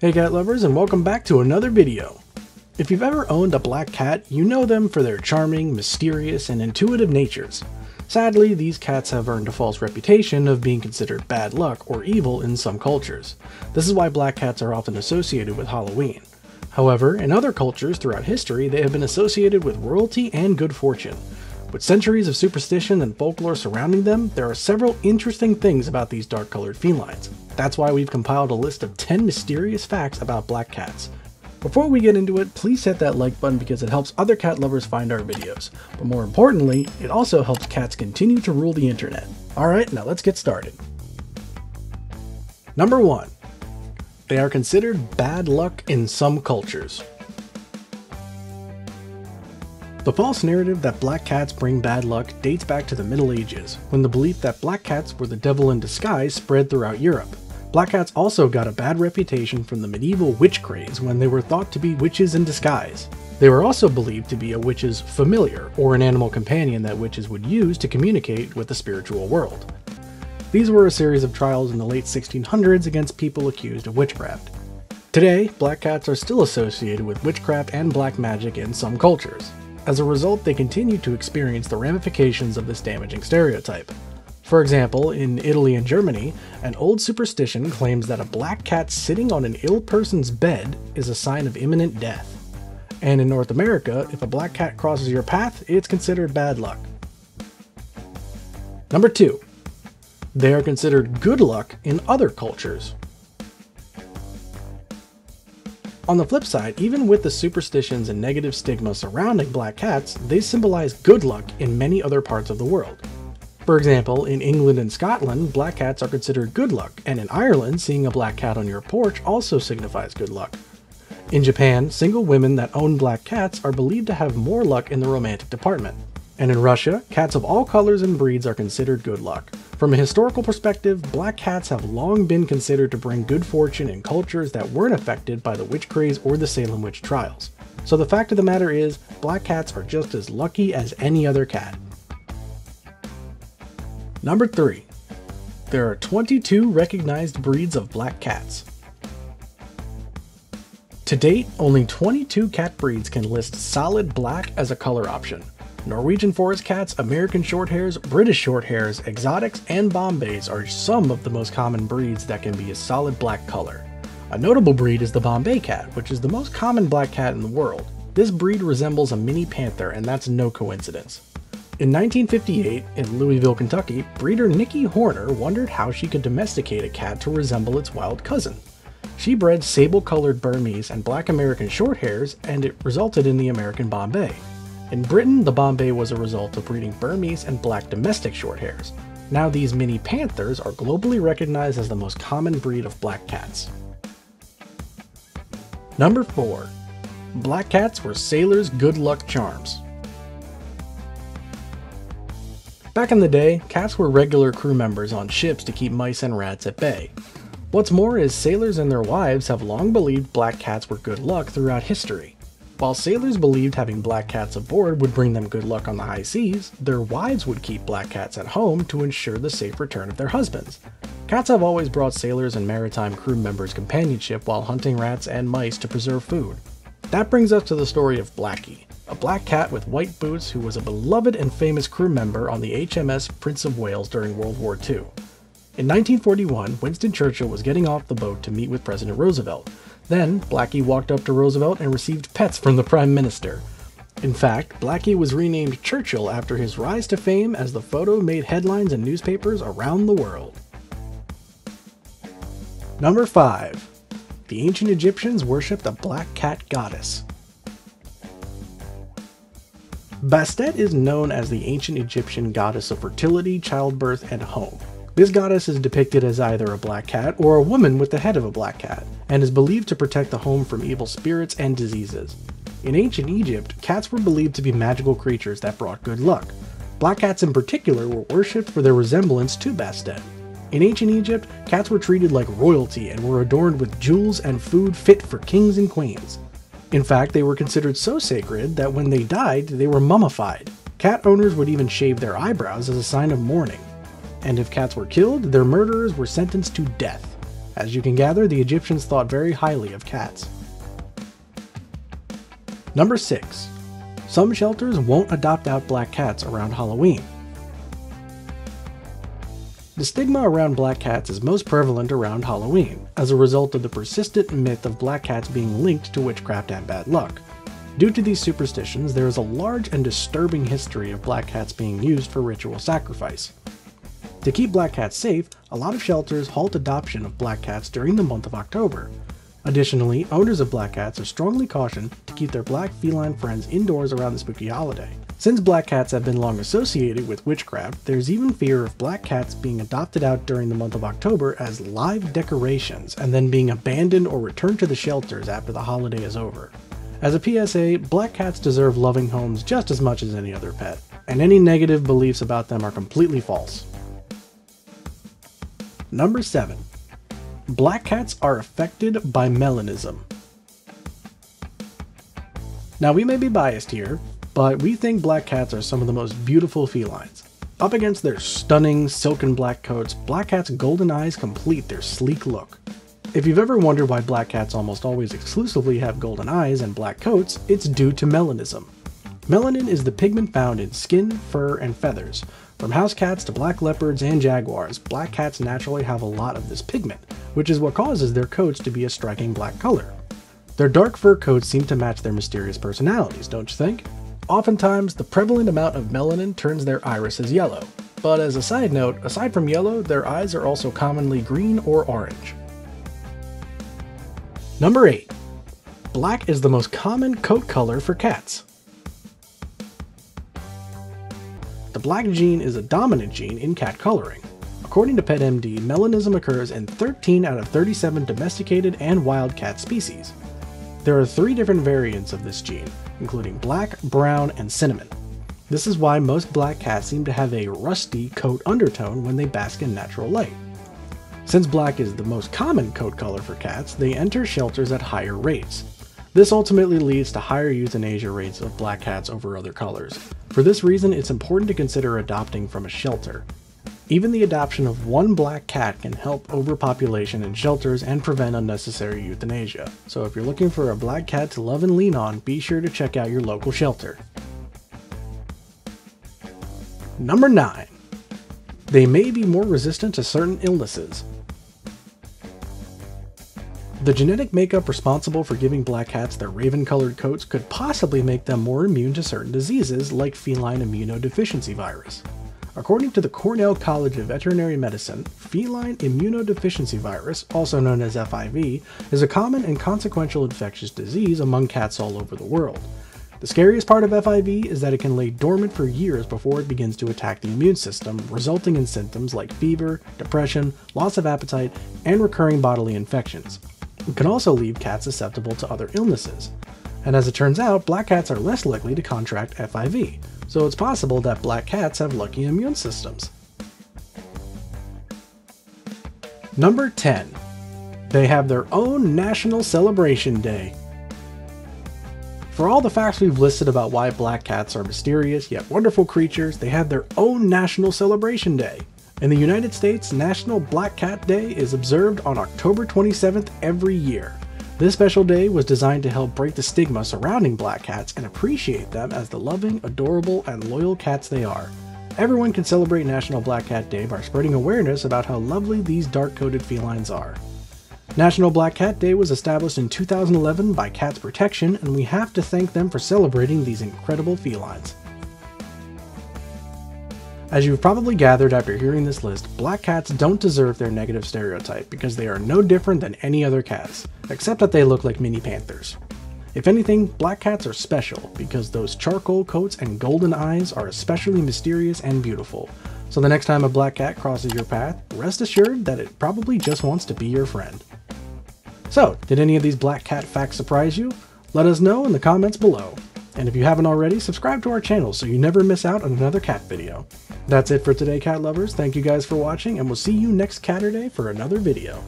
Hey cat lovers and welcome back to another video. If you've ever owned a black cat, you know them for their charming, mysterious, and intuitive natures. Sadly, these cats have earned a false reputation of being considered bad luck or evil in some cultures. This is why black cats are often associated with Halloween. However, in other cultures throughout history, they have been associated with royalty and good fortune. With centuries of superstition and folklore surrounding them, there are several interesting things about these dark colored felines. That's why we've compiled a list of 10 mysterious facts about black cats. Before we get into it, please hit that like button because it helps other cat lovers find our videos. But more importantly, it also helps cats continue to rule the internet. Alright, now let's get started. Number 1. They are considered bad luck in some cultures. The false narrative that black cats bring bad luck dates back to the Middle Ages, when the belief that black cats were the devil in disguise spread throughout Europe. Black cats also got a bad reputation from the medieval witch craze when they were thought to be witches in disguise. They were also believed to be a witch's familiar, or an animal companion that witches would use to communicate with the spiritual world. These were a series of trials in the late 1600s against people accused of witchcraft. Today, black cats are still associated with witchcraft and black magic in some cultures. As a result, they continue to experience the ramifications of this damaging stereotype. For example, in Italy and Germany, an old superstition claims that a black cat sitting on an ill person's bed is a sign of imminent death. And in North America, if a black cat crosses your path, it's considered bad luck. Number 2. They are considered good luck in other cultures. On the flip side, even with the superstitions and negative stigma surrounding black cats, they symbolize good luck in many other parts of the world. For example, in England and Scotland, black cats are considered good luck, and in Ireland, seeing a black cat on your porch also signifies good luck. In Japan, single women that own black cats are believed to have more luck in the romantic department. And in Russia, cats of all colors and breeds are considered good luck. From a historical perspective, black cats have long been considered to bring good fortune in cultures that weren't affected by the witch craze or the Salem witch trials. So the fact of the matter is, black cats are just as lucky as any other cat. Number 3. There are 22 recognized breeds of black cats. To date, only 22 cat breeds can list solid black as a color option. Norwegian forest cats, American shorthairs, British shorthairs, exotics, and Bombays are some of the most common breeds that can be a solid black color. A notable breed is the Bombay cat, which is the most common black cat in the world. This breed resembles a mini panther, and that's no coincidence. In 1958, in Louisville, Kentucky, breeder Nikki Horner wondered how she could domesticate a cat to resemble its wild cousin. She bred sable-colored Burmese and black American Shorthairs, and it resulted in the American Bombay. In Britain, the Bombay was a result of breeding Burmese and black domestic Shorthairs. Now these mini panthers are globally recognized as the most common breed of black cats. Number 4. Black cats were sailors' good luck charms. Back in the day, cats were regular crew members on ships to keep mice and rats at bay. What's more is sailors and their wives have long believed black cats were good luck throughout history. While sailors believed having black cats aboard would bring them good luck on the high seas, their wives would keep black cats at home to ensure the safe return of their husbands. Cats have always brought sailors and maritime crew members companionship while hunting rats and mice to preserve food. That brings us to the story of Blackie, a black cat with white boots who was a beloved and famous crew member on the HMS Prince of Wales during World War II. In 1941, Winston Churchill was getting off the boat to meet with President Roosevelt. Then, Blackie walked up to Roosevelt and received pets from the Prime Minister. In fact, Blackie was renamed Churchill after his rise to fame as the photo made headlines in newspapers around the world. Number 5. The ancient Egyptians worshipped a black cat goddess. Bastet is known as the ancient Egyptian goddess of fertility, childbirth, and home. This goddess is depicted as either a black cat or a woman with the head of a black cat, and is believed to protect the home from evil spirits and diseases. In ancient Egypt, cats were believed to be magical creatures that brought good luck. Black cats in particular were worshipped for their resemblance to Bastet. In ancient Egypt, cats were treated like royalty and were adorned with jewels and food fit for kings and queens. In fact, they were considered so sacred that when they died, they were mummified. Cat owners would even shave their eyebrows as a sign of mourning. And if cats were killed, their murderers were sentenced to death. As you can gather, the Egyptians thought very highly of cats. Number 6. Some shelters won't adopt out black cats around Halloween. The stigma around black cats is most prevalent around Halloween, as a result of the persistent myth of black cats being linked to witchcraft and bad luck. Due to these superstitions, there is a large and disturbing history of black cats being used for ritual sacrifice. To keep black cats safe, a lot of shelters halt adoption of black cats during the month of October. Additionally, owners of black cats are strongly cautioned to keep their black feline friends indoors around the spooky holiday. Since black cats have been long associated with witchcraft, there's even fear of black cats being adopted out during the month of October as live decorations and then being abandoned or returned to the shelters after the holiday is over. As a PSA, black cats deserve loving homes just as much as any other pet, and any negative beliefs about them are completely false. Number 7. Black cats are affected by melanism. Now we may be biased here, but we think black cats are some of the most beautiful felines. Up against their stunning silken black coats, black cats' golden eyes complete their sleek look. If you've ever wondered why black cats almost always exclusively have golden eyes and black coats, it's due to melanism. Melanin is the pigment found in skin, fur, and feathers. From house cats to black leopards and jaguars, black cats naturally have a lot of this pigment, which is what causes their coats to be a striking black color. Their dark fur coats seem to match their mysterious personalities, don't you think? Oftentimes, the prevalent amount of melanin turns their irises yellow. But as a side note, aside from yellow, their eyes are also commonly green or orange. Number 8. Black is the most common coat color for cats. Black gene is a dominant gene in cat coloring. According to PetMD, melanism occurs in 13 out of 37 domesticated and wild cat species. There are three different variants of this gene, including black, brown, and cinnamon. This is why most black cats seem to have a rusty coat undertone when they bask in natural light. Since black is the most common coat color for cats, they enter shelters at higher rates. This ultimately leads to higher euthanasia rates of black cats over other colors. For this reason, it's important to consider adopting from a shelter, even the adoption of one black cat can help overpopulation in shelters and prevent unnecessary euthanasia. So if you're looking for a black cat to love and lean on, be sure to check out your local shelter. Number 9. They may be more resistant to certain illnesses. The genetic makeup responsible for giving black cats their raven-colored coats could possibly make them more immune to certain diseases like feline immunodeficiency virus. According to the Cornell College of Veterinary Medicine, feline immunodeficiency virus, also known as FIV, is a common and consequential infectious disease among cats all over the world. The scariest part of FIV is that it can lay dormant for years before it begins to attack the immune system, resulting in symptoms like fever, depression, loss of appetite, and recurring bodily infections. It can also leave cats susceptible to other illnesses. And as it turns out, black cats are less likely to contract FIV, so it's possible that black cats have lucky immune systems. Number 10. They have their own National Celebration Day. For all the facts we've listed about why black cats are mysterious yet wonderful creatures, they have their own National Celebration Day. In the United States, National Black Cat Day is observed on October 27th every year. This special day was designed to help break the stigma surrounding black cats and appreciate them as the loving, adorable, and loyal cats they are. Everyone can celebrate National Black Cat Day by spreading awareness about how lovely these dark-coated felines are. National Black Cat Day was established in 2011 by Cats Protection, and we have to thank them for celebrating these incredible felines. As you've probably gathered after hearing this list, black cats don't deserve their negative stereotype because they are no different than any other cats, except that they look like mini panthers. If anything, black cats are special because those charcoal coats and golden eyes are especially mysterious and beautiful. So the next time a black cat crosses your path, rest assured that it probably just wants to be your friend. So, did any of these black cat facts surprise you? Let us know in the comments below. And if you haven't already, subscribe to our channel so you never miss out on another cat video. That's it for today, cat lovers. Thank you guys for watching, and we'll see you next Catterday for another video.